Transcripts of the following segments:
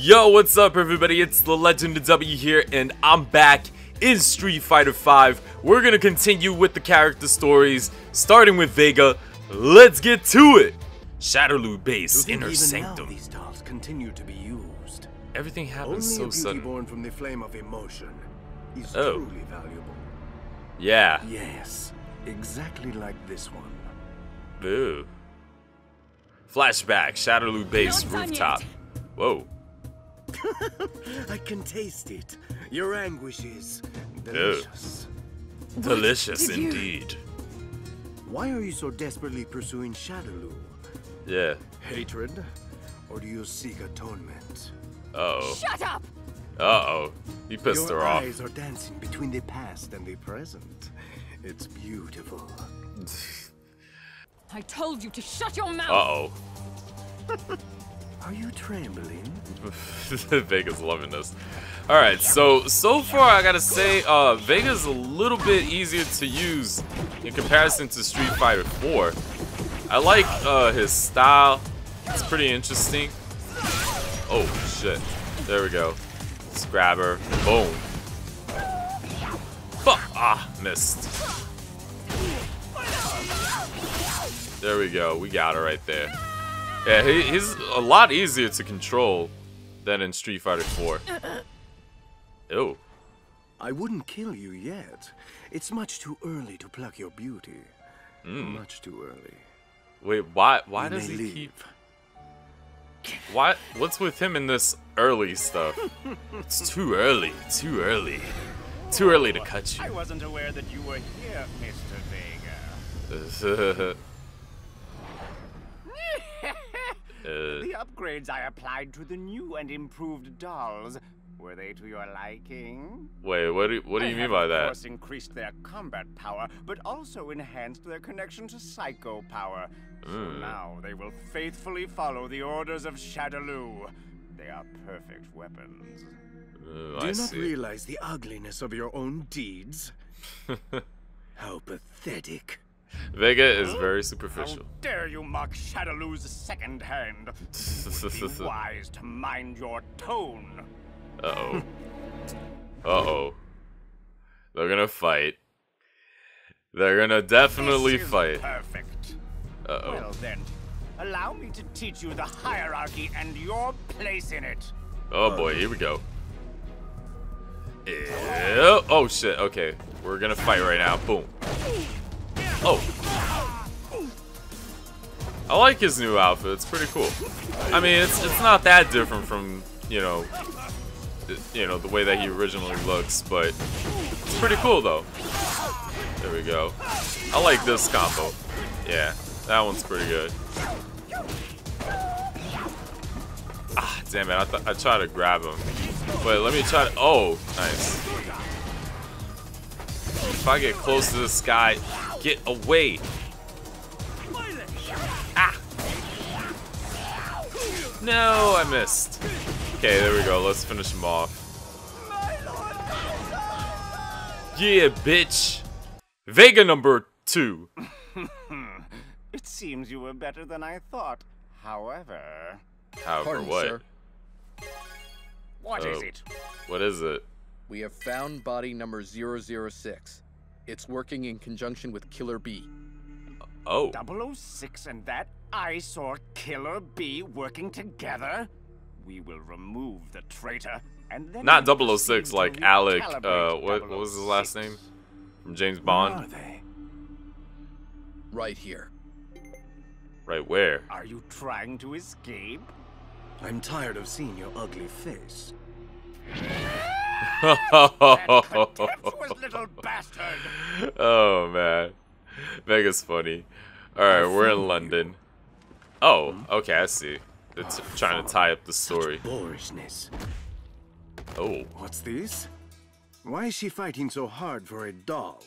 Yo, what's up everybody? It's the Legend of W here and I'm back in Street Fighter V. We're gonna continue with the character stories, starting with Vega. Let's get to it! Shadowloo Base, Inner even Sanctum. Now, these dolls continue to be used. Everything Only happens a so beauty sudden. born from the flame of emotion is Oh. truly valuable. Yeah. Yes, exactly like this one. Boo. Flashback, Shadowloo Base, rooftop. yet. Whoa. I can taste it. Your anguish is delicious. Oh, delicious did you- indeed. Why are you so desperately pursuing Shadowloo? Yeah. Hatred? Or do you seek atonement? Uh-oh. Shut up! Uh-oh. He pissed Your her off. Your eyes are dancing between the past and the present. It's beautiful. I told you to shut your mouth! Uh-oh. Are you trembling? Vega's loving this. Alright, so so far I gotta say, uh, Vega's a little bit easier to use in comparison to Street Fighter 4. I like uh, his style. It's pretty interesting. Oh shit. There we go. Let's grab her. Boom. Fuck! Ah, missed. There we go. We got her right there. Yeah, he, he's a lot easier to control than in Street Fighter 4. Ew. I wouldn't kill you yet. It's much too early to pluck your beauty. Hmm. Much too early. Wait, why why You does he leave. keep Why what's with him in this early stuff? it's too early, too early. Too early to cut you. I wasn't aware that you were here, Mr. Vega. Uh, The upgrades I applied to the new and improved dolls, were they to your liking? wait, what do what do I you mean have, by of that? course, increased their combat power, but also enhanced their connection to psycho power. So Mm. now they will faithfully follow the orders of Shadaloo. They are perfect weapons. Uh, Do I you not realize the ugliness of your own deeds? How pathetic. Vega is very superficial. How dare you mock Shadaloo's second hand? Be wise to mind your tone. Uh-oh. Uh-oh. They're gonna fight. They're gonna definitely fight. Perfect. Uh-oh. Well then, allow me to teach you the hierarchy and your place in it. Oh boy, here we go. Ew. Oh shit, okay. We're gonna fight right now. Boom. Oh. I like his new outfit, it's pretty cool. I mean, it's it's not that different from, you know, you know, the way that he originally looks, but it's pretty cool though. There we go. I like this combo. Yeah, that one's pretty good. Ah, damn it, I, th I tried to grab him. Wait, let me try to, oh, nice. If I get close to this guy, get away. Ah. No, I missed. Okay, there we go. Let's finish him off. Yeah, bitch. Vega number two. It seems you were better than I thought. However, However, Pardon, what? sir. what is Oh. it? What is it? We have found body number 006. It's working in conjunction with Killer Bee. Oh, 006 and that eyesore Killer Bee working together? We will remove the traitor and then not we 006 like Alec. Uh, what, what was his last name? From James Where are Bond. they? Right here. Right where? Are you trying to escape? I'm tired of seeing your ugly face. That contemptuous little bastard! oh man, Vega's funny. All right, we're in London. Oh, okay, I see. They're trying to tie up the story. Boorishness. Oh, What's this? Why is she fighting so hard for a doll?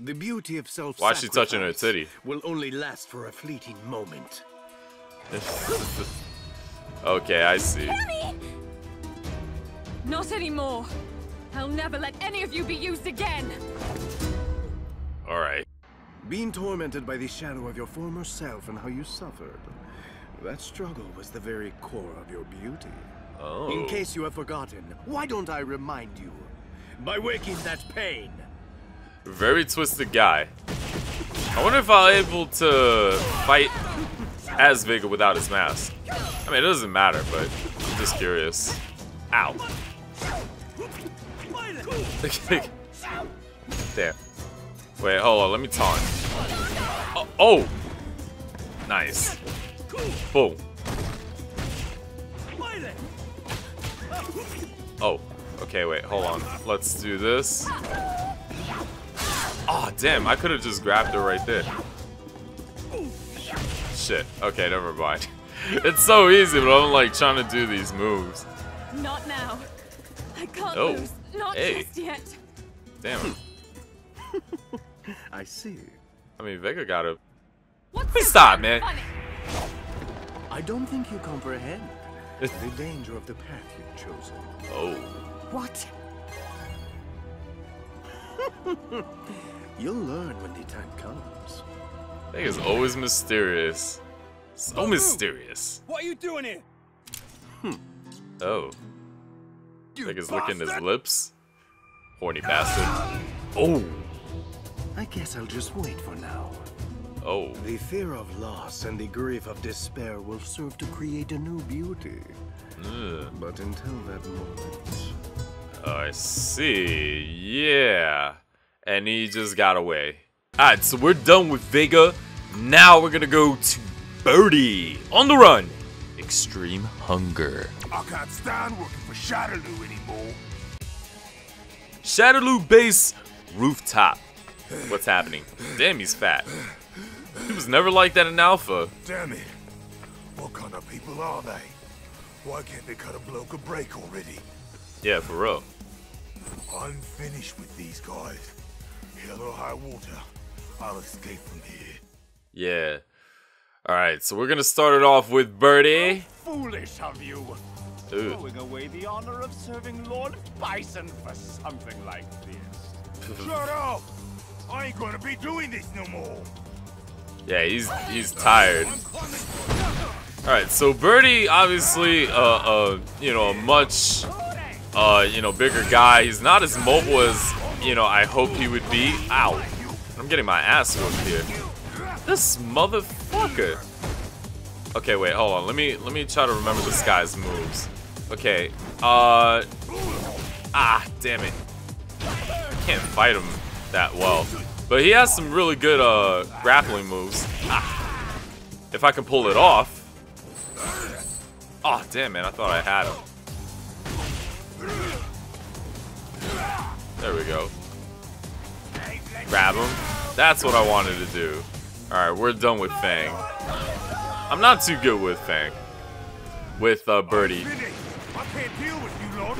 The beauty of self Why is she touching her titty? Will only last for a fleeting moment. okay, I see. Not anymore! I'll never let any of you be used again! All right. Being tormented by the shadow of your former self and how you suffered. That struggle was the very core of your beauty. Oh. In case you have forgotten, why don't I remind you? By waking that pain. Very twisted guy. I wonder if I'm able to fight as Vega without his mask. I mean, it doesn't matter, but I'm just curious. Ow. there. Wait, hold on. Let me taunt. Oh, oh. Nice. Boom. Oh. Okay, wait. Hold on. Let's do this. Oh, damn. I could have just grabbed her right there. Shit. Okay, never mind. It's so easy, but I'm like trying to do these moves. Not now. I can't Oh, lose. Not hey. just yet. Damn. I see. I mean, Vega got it. What's Please stop, man. funny? I don't think you comprehend the danger of the path you've chosen. Oh. What? You'll learn when the time comes. Vega's always mysterious. So mysterious. What are you doing here? Hmm. Oh. Vega's licking his lips. Horny bastard. Oh. I guess I'll just wait for now. Oh. The fear of loss and the grief of despair will serve to create a new beauty. Ugh. But until that moment, I see. Yeah. And he just got away. Alright, so we're done with Vega. Now we're gonna go to Birdie. On the run. Extreme Hunger. I can't stand working for Shadowloo anymore. Shadowloo Base Rooftop. What's happening? Damn, he's fat. He was never like that in Alpha. Damn it. What kind of people are they? Why can't they cut a bloke a break already? Yeah, for real. I'm finished with these guys. Hell or high water, I'll escape from here. Yeah. Alright, so we're gonna start it off with Birdie. How Foolish of you. Throwing away the honor of serving Lord Bison for something like this. Shut up! I ain't gonna be doing this no more. Yeah, he's he's tired. Alright, so Birdie obviously uh uh you know a much uh you know bigger guy. He's not as mobile as you know I hoped he would be. Ow. I'm getting my ass whooped here. This motherfucker. Okay, wait, hold on. Let me let me try to remember this guy's moves. Okay. Uh Ah, damn it. Can't fight him that well. But he has some really good uh grappling moves. Ah. If I can pull it off. Oh, damn it. I thought I had him. There we go. Grab him. That's what I wanted to do. Alright, we're done with Fang. I'm not too good with Fang. With uh, Birdie. Finished. I can't deal with you, Lord.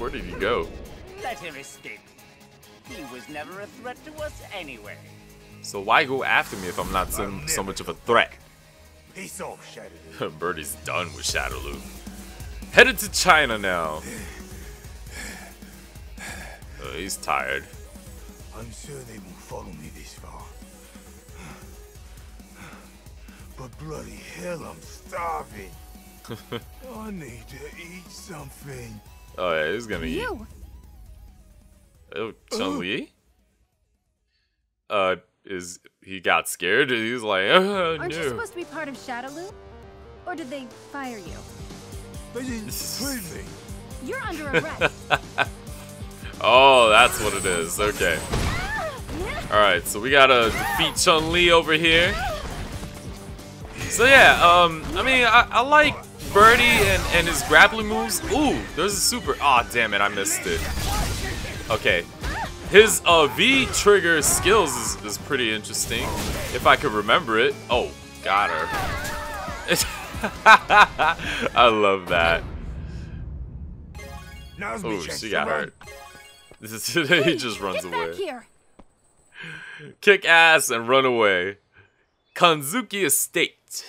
Where did he go? Let him escape. He was never a threat to us anyway. So why go after me if I'm not so, so much of a threat? Peace off, Shadowloo. Birdie's done with Shadowloo. Headed to China now. Uh, he's tired. I'm sure they won't follow me this far. But bloody hell, I'm starving. I need to eat something. Oh yeah, he's gonna eat. You. Oh, Chun Li? Uh, is he got scared? He's like, oh, Aren't you no. supposed to be part of Shadowloo? Or did they fire you? They didn't train me. You're under arrest. Oh, that's what it is. Okay. All right, so we gotta defeat Chun Li over here. So yeah, um, I mean, I, I like Birdie and, and his grappling moves. Ooh, there's a super. Oh, damn it, I missed it. Okay. His uh, V trigger skills is, is pretty interesting. If I could remember it. Oh, got her. I love that. Now's my Oh, chance she to got run. hurt. He just runs away. Kick ass and run away. Kanzuki Estate.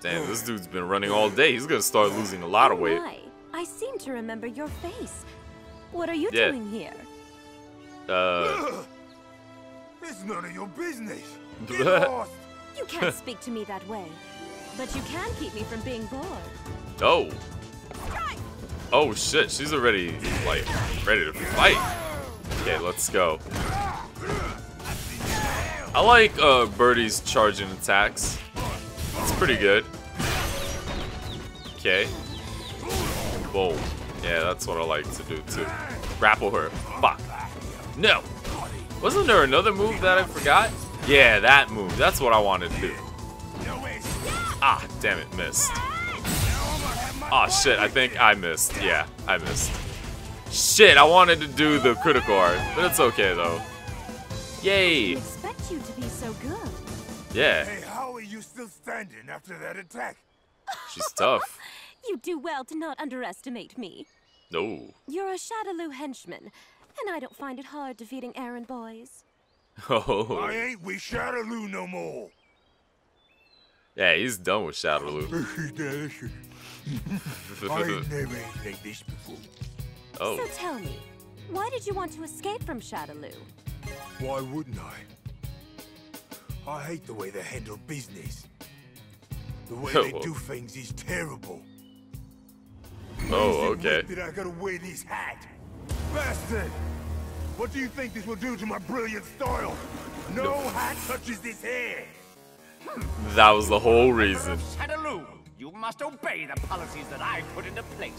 Damn, this dude's been running all day. He's gonna start losing a lot of weight. Why? I seem to remember your face. What are you Yeah. doing here? Uh, It's none of your business. Get lost. You can't speak to me that way. But you can keep me from being bored. Oh. Oh shit, she's already like ready to fight. Okay, let's go. I like uh, Birdie's charging attacks. Pretty good. Okay. Boom. Yeah, that's what I like to do too. Grapple her. Fuck. No. Wasn't there another move that I forgot? Yeah, that move. That's what I wanted to do. Ah, damn it, missed. Oh shit, I think I missed. Yeah, I missed. Shit, I wanted to do the critical art, but it's okay though. Yay! Didn't expect you to be so good. Yeah, standing after that attack? she's tough. You do well to not underestimate me. No. You're a Shadaloo henchman, and I don't find it hard defeating errand boys. Oh. I ain't with Shadaloo no more. Yeah, he's done with Shadowloo. I ain't never ate like this before. oh. So tell me, why did you want to escape from Shadaloo? Why wouldn't I? I hate the way they handle business. The way they oh. do things is terrible. Oh, okay. Did I gotta wear this hat. Bastard! What do you think this will do to my brilliant style? No, hat touches this hair. That was the whole reason. Shadaloo, you must obey the policies that I put into place.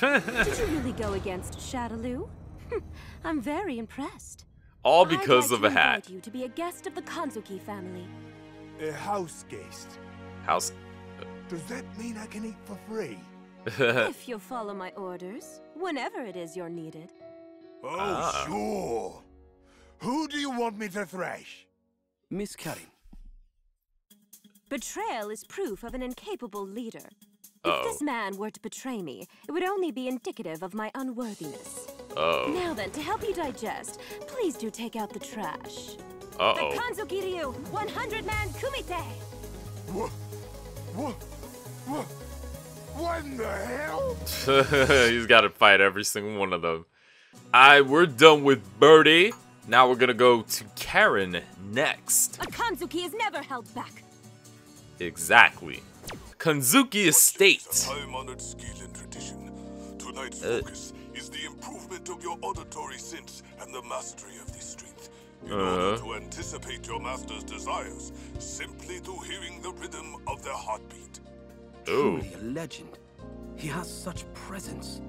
Did you really go against Shadaloo? I'm very impressed. All I'd because like of to a hat. invite you to be a guest of the Kanzuki family. A house guest. House. Does that mean I can eat for free? if you'll follow my orders, whenever it is you're needed. Oh, Ah. sure. Who do you want me to thrash? Miss Karin, Betrayal is proof of an incapable leader. Uh-oh. If this man were to betray me, it would only be indicative of my unworthiness. Oh. Now then, to help you digest, please do take out the trash. Uh The oh. Kanzuki Ryu 100-man kumite! What? What? What? What in the hell? He's got to fight every single one of them. Alright, we're done with Birdie. Now we're gonna go to Karin next. A Kanzuki is never held back. Exactly. Kanzuki Estate. Time-honored skill and tradition. Tonight's Uh. Focus is the improvement of your auditory sense and the mastery of this strength. In Uh-huh. order to anticipate your master's desires, simply through hearing the rhythm of their heartbeat. Ooh. truly a legend. He has such presence.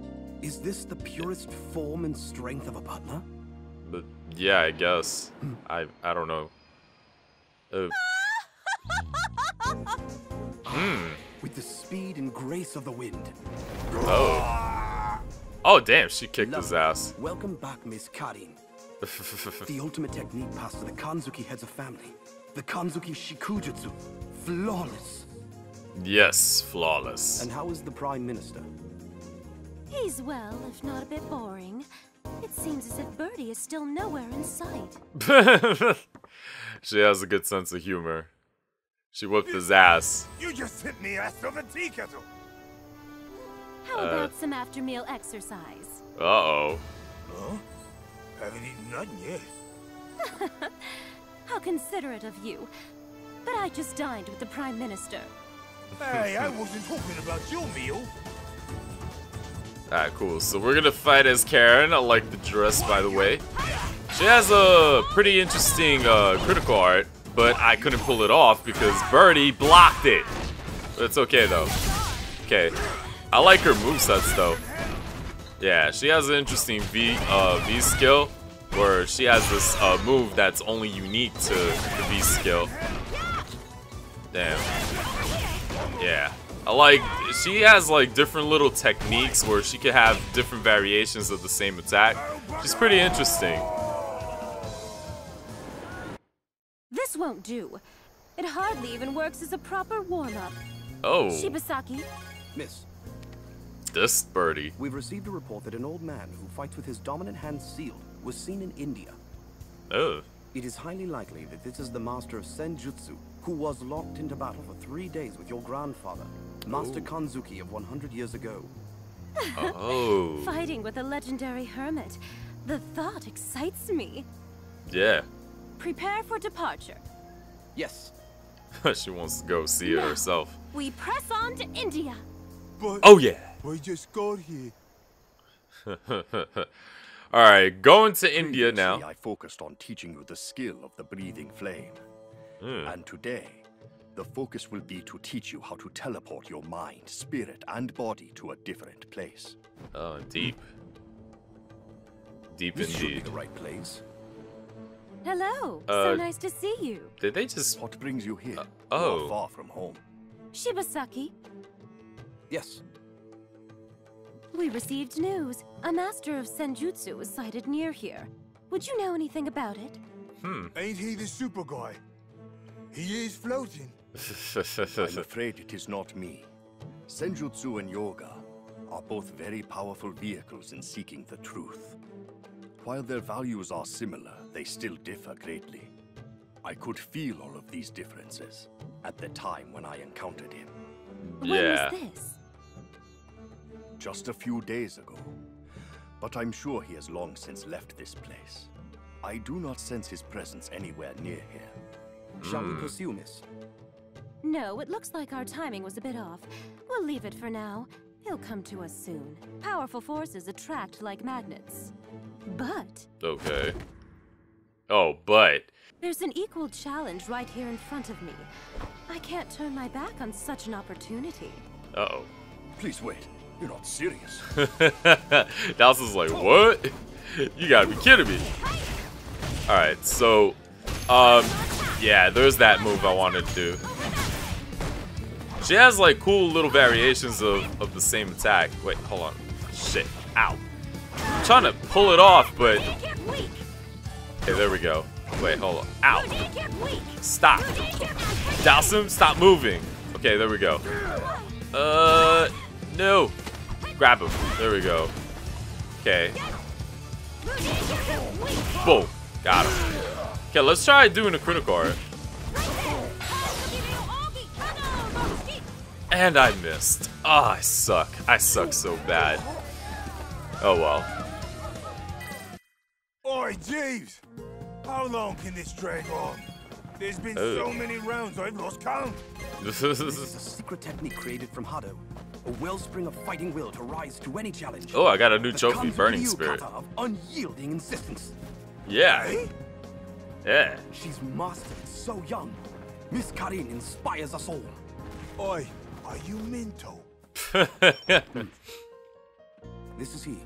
Is this the purest form and strength of a butler? But yeah, I guess. I I don't know. Uh, hmm. With the speed and grace of the wind. Oh. Oh damn, she kicked his ass. Welcome back, Miss Karin. The ultimate technique passed to the Kanzuki heads of family. The Kanzuki Shikujutsu. Flawless. yes, flawless. And how is the Prime Minister? He's well, if not a bit boring. It seems as if Birdie is still nowhere in sight. she has a good sense of humor. She whipped his ass. You just hit me ass over tea kettle. How Uh. about some after meal exercise? Uh oh. Huh? Haven't eaten nothing yet. How considerate of you. But I just dined with the Prime Minister. Hey, I wasn't talking about your meal. Alright, cool. So we're gonna fight as Karin. I like the dress, by the way. She has a pretty interesting uh, critical art, but I couldn't pull it off because Birdie blocked it. But it's okay, though. Okay. I like her movesets, though. Yeah, she has an interesting V, uh, v skill, where she has this uh, move that's only unique to the V skill. Damn. Yeah. I like, she has like different little techniques where she can have different variations of the same attack. She's pretty interesting. This won't do. It hardly even works as a proper warm-up. Oh, Shibasaki, Miss, this birdie. we've received a report that an old man who fights with his dominant hand sealed was seen in India. Oh, It is highly likely that this is the master of Senjutsu, who was locked into battle for three days with your grandfather, Master oh. Kanzuki of 100 years ago. oh, fighting with a legendary hermit. The thought excites me. yeah. Prepare for departure. Yes, she wants to go see it herself. We press on to India. But Oh yeah. We just got here. Alright, going to India Previously, now. I focused on teaching you the skill of the breathing flame. Hmm. And today, the focus will be to teach you how to teleport your mind, spirit, and body to a different place. Oh, deep. Deep This should be the right place. Hello. Uh, so nice to see you. Did they just... What brings you here? oh. You far from home. Shibasaki, Yes, we received news. A master of Senjutsu was sighted near here. Would you know anything about it? Hmm. Ain't he the super guy? He is floating. I'm afraid it is not me. Senjutsu and yoga are both very powerful vehicles in seeking the truth. While their values are similar, they still differ greatly. I could feel all of these differences at the time when I encountered him. When yeah. was this? Just a few days ago. But I'm sure he has long since left this place. I do not sense his presence anywhere near here. shall we hmm. pursue, miss? No, it looks like our timing was a bit off. We'll leave it for now. He'll come to us soon. Powerful forces attract like magnets. But Okay. Oh, but... there's an equal challenge right here in front of me. I can't turn my back on such an opportunity. Uh-oh. Please wait. You're not serious. Dhalsim's like, what? You gotta be kidding me. Alright, so, um, yeah, there's that move I wanted to do. She has, like, cool little variations of, of the same attack. Wait, hold on. Shit. Ow. I'm trying to pull it off, but... Okay, there we go. Wait, hold on. Ow. Stop. Dhalsim, stop moving. Okay, there we go. Uh, no. Grab him. There we go. Okay. Boom. Got him. Okay, let's try doing a critical art. And I missed. Oh, I suck. I suck so bad. Oh well. Oi, Jeeves! How long can this drag on? There's been so Oh. many rounds I've lost count. This is a secret technique created from Hado. A wellspring of fighting will to rise to any challenge. Oh, I got a new trophy, Kanzukyu Burning Spirit. kata of unyielding insistence. Yeah. Yeah. She's mastered so young. Miss Karin inspires us all. Oi, are you Minto? This is he.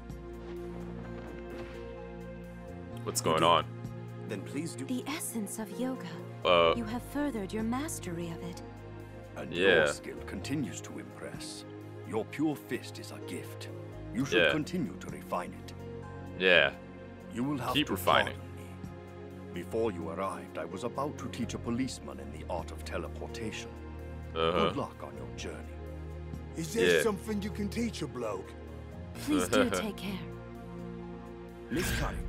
What's going on? Then please do. The essence of yoga. Uh, You have furthered your mastery of it. And Yeah. your skill continues to impress. Your pure fist is a gift. You should Yeah. continue to refine it. yeah. You will have Keep to refining. me. Before you arrived, I was about to teach a policeman in the art of teleportation. Uh-huh. Good luck on your journey. Is there Yeah. something you can teach a bloke? Please do take care. Miss Karin.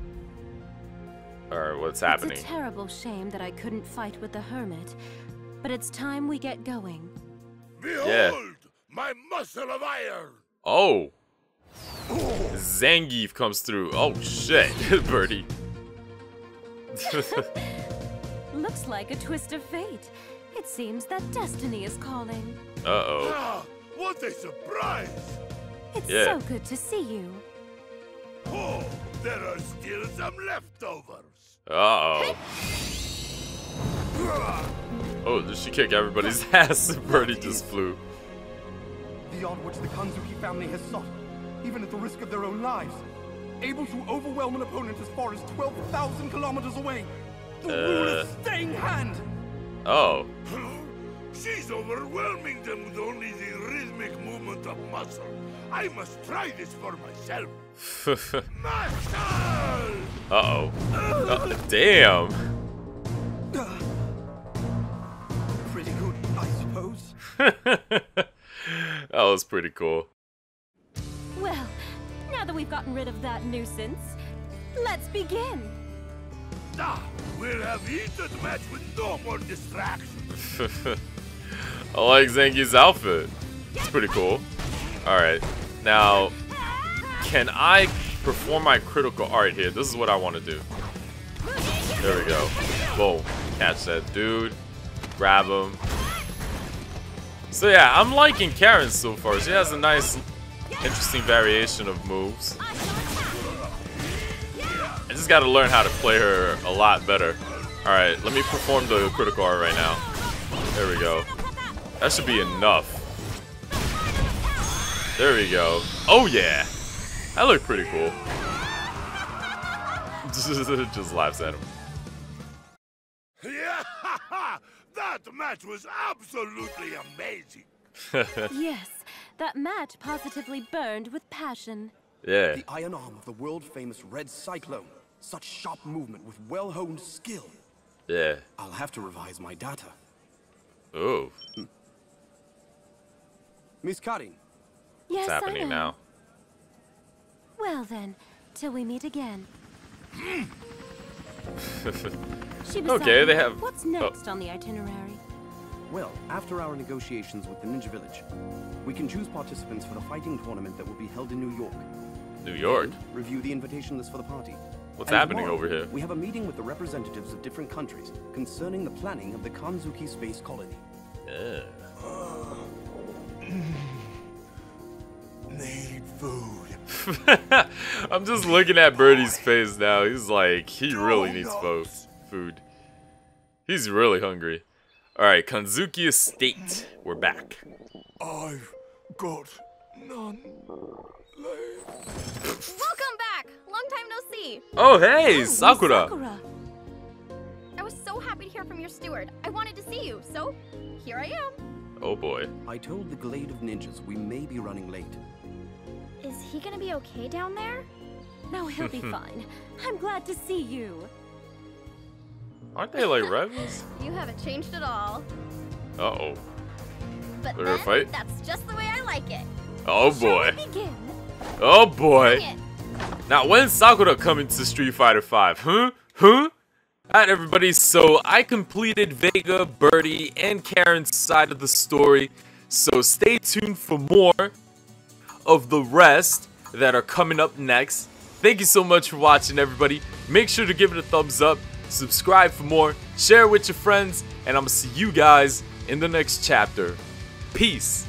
Alright, what's happening? It's a happening? terrible shame that I couldn't fight with the hermit, but it's time we get going. Behold, Yeah. My muscle of iron! Oh. Zangief comes through. Oh shit, Birdie. Looks like a twist of fate. It seems that destiny is calling. Uh-oh. Ah, what a surprise! It's Yeah. so good to see you. Oh, there are still some leftovers. Uh-oh. Oh, did she kick everybody's ass? Birdie just flew. The art which the Kanzuki family has sought, even at the risk of their own lives. Able to overwhelm an opponent as far as 12,000 kilometers away. The Uh. ruler's staying hand! Oh. She's overwhelming them with only the rhythmic movement of muscle. I must try this for myself. Muscle! Uh-oh. Uh, damn. Pretty good, I suppose. That was pretty cool. Well, now that we've gotten rid of that nuisance, let's begin. Ah, we'll have heated match with no more distractions. I like Zangief's outfit. It's pretty cool. Alright. Now, can I perform my critical art here? This is what I want to do. There we go. Boom. Catch that dude. Grab him. So yeah, I'm liking Karin so far. She has a nice, interesting variation of moves. I just gotta learn how to play her a lot better. Alright, let me perform the critical art right now. There we go. That should be enough. There we go. Oh yeah! That looked pretty cool. just laughs at him. Yeah, that match was absolutely amazing. yes, that match positively burned with passion. Yeah. The iron arm of the world-famous Red Cyclone. Such sharp movement with well-honed skill. Yeah. I'll have to revise my data. Oh. Miss Karin. Yes, What's happening I know. now? Well then, till we meet again. Shibasaki, okay, they have. What's oh. next on the itinerary? Well, after our negotiations with the Ninja Village, we can choose participants for the fighting tournament that will be held in New York. New York. Then review the invitation list for the party. What's And happening tomorrow, over here? We have a meeting with the representatives of different countries concerning the planning of the Kanzuki space colony. Yeah. Need food. I'm just looking at Birdie's face now. He's like, he really needs fo food. He's really hungry. Alright, Kanzuki Estate. We're back. I've got none Welcome back! Long time no see. Oh, hey, oh, Sakura. I was so happy to hear from your steward. I wanted to see you, so here I am. Oh boy. I told the Glade of Ninjas we may be running late. Is he gonna be okay down there? No, he'll be fine. I'm glad to see you. Aren't they like rivals? You haven't changed at all. Uh-oh. But then, fight? that's just the way I like it. Oh boy. Oh boy. Now, when's Sakura coming to Street Fighter 5? Huh? Huh? Alright, everybody, so I completed Vega, Birdie, and Karin's side of the story. So stay tuned for more of the rest that are coming up next. Thank you so much for watching, everybody. Make sure to give it a thumbs up, subscribe for more, share with your friends, and I'm to see you guys in the next chapter. Peace.